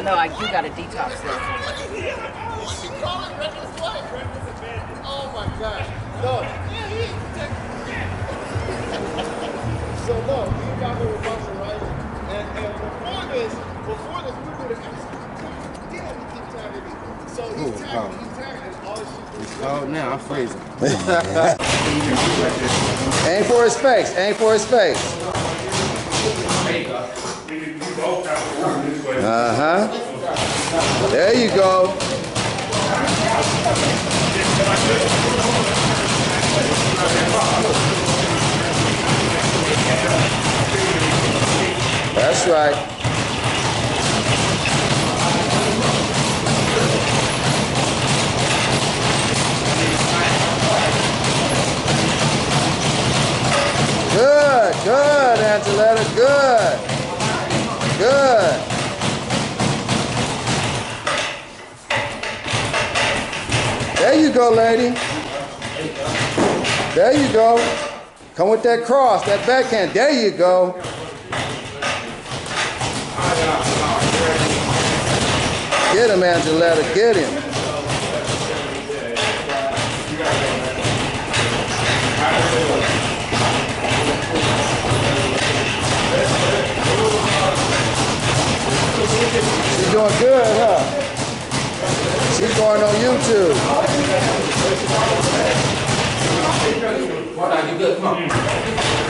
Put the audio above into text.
I know I do got a detox though. Oh my God. No. so no, we got her with boxing, right? And, and before this, before this, we were doing the Damn, he keep tagging me. So he's Ooh, tagging, oh. he's tagging, and all she It's cold now. I'm freezing. Aim for his face. Aim for his face. Uh huh. There you go. That's right. Good, good, Angeletta, good. Good. There you go, lady. There you go. Come with that cross, that backhand. There you go. Get him, Angeletta, get him. You're doing good, huh? Going on YouTube. What are you good? Come on.